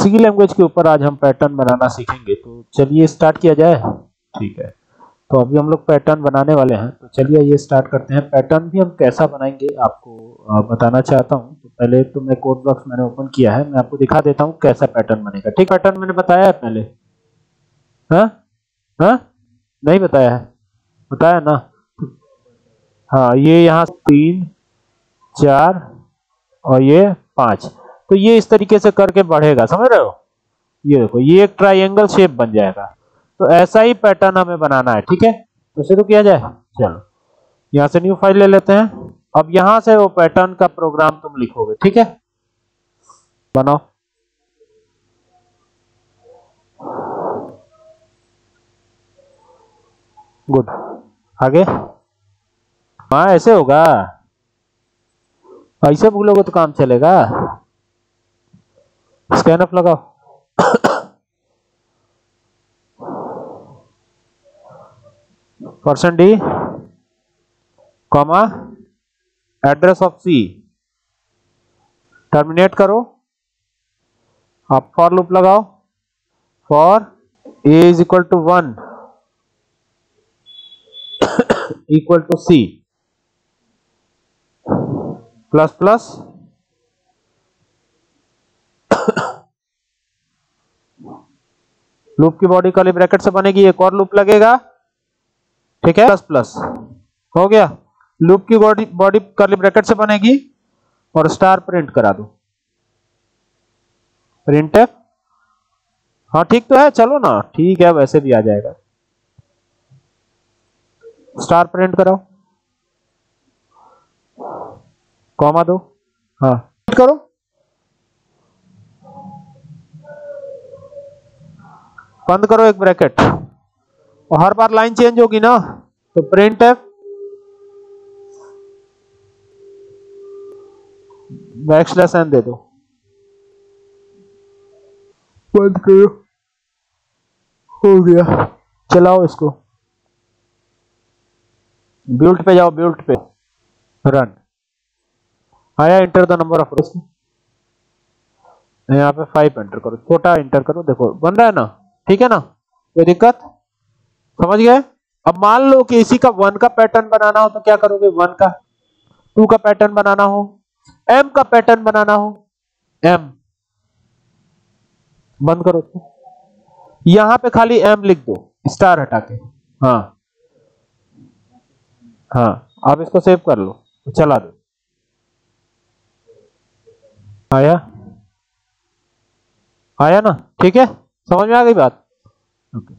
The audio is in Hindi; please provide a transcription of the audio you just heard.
सी लैंग्वेज के ऊपर आज हम पैटर्न बनाना सीखेंगे तो चलिए स्टार्ट किया जाए। ठीक है। तो अभी हम लोग पैटर्न बनाने वाले हैं तो चलिए ये स्टार्ट करते हैं। पैटर्न भी हम कैसा बनाएँगे आपको बताना चाहता हूँ। तो पहले तो मैं कोड बॉक्स मैंने ओपन किया है, मैं आपको दिखा देता हूँ कैसा पैटर्न बनेगा। ठीक पैटर्न मैंने बताया है पहले। हाँ? हाँ? नहीं बताया है। बताया ना? हाँ ये यहाँ तीन, चार और ये पाँच। तो ये इस तरीके से करके बढ़ेगा, समझ रहे हो? ये देखो, ये एक ट्राइंगल शेप बन जाएगा। तो ऐसा ही पैटर्न हमें बनाना है, ठीक है? तो शुरू किया जाए। चलो, यहाँ से न्यू फ़ाइल ले लेते हैं। अब यहाँ से वो पैटर्न का प्रोग्राम तुम लिखोगे, ठीक है? बनाओ। गुड आगे? हाँ ऐसे होगा। ऐसे भूलोगे तो काम चलेगा। स्कैन अप लगाओ। Percent d, comma, address of c. Terminate करो। आप फॉर लूप लगाओ। For a is equal to one, equal to c. Plus plus. Loop की बॉडी काली ब्रैकेट से बनेगी, एक और लूप लगेगा। ठीक है? प्लस प्लस हो गया? लूप की बॉडी बॉडी कर्ली ब्रैकेट से बनेगी, और स्टार प्रिंट करा दो। प्रिंट हाँ? ठीक तो है, चलो ना। ठीक है, वैसे भी आ जाएगा। स्टार प्रिंट कराओ। कॉमा दो। हाँ। करो। बंद करो एक ब्रैकेट। और हर बार लाइन चेंज होगी ना तो प्रिंट एफ़। बैकस्लैश एन दे दो। बंद करो। हो गया। चलाओ इसको। बिल्ट पे जाओ बिल्ट पे। रन आया enter the number of rows यहाँ पे फाइव एंटर करो। छोटा एंटर करो। देखो बन रहा है ना? ठीक है ना? कोई दिक्कत? समझ गए? अब मान लो कि इसी का वन का पैटर्न बनाना हो तो क्या करोगे? वन का, टू का पैटर्न बनाना हो एम का पैटर्न बनाना हो एम बंद करो तो यहाँ पे खाली एम लिख दो स्टार हटा के। हाँ। हाँ आप इसको सेव कर लो, चला दो। आया? आया ना? ठीक है? समझ में आ गई बात? ओके